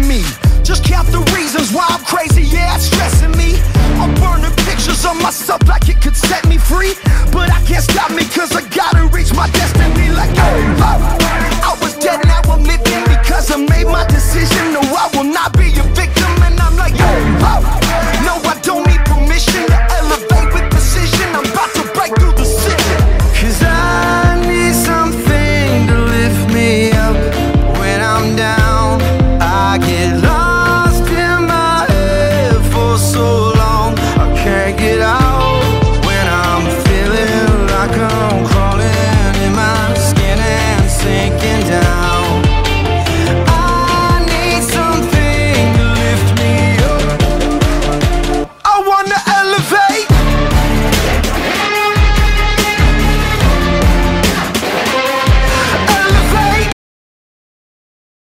me. Just count the reasons why I'm crazy, yeah, it's stressing me. I'm burning pictures of myself like it could set me free. But I can't stop me, cause I gotta reach.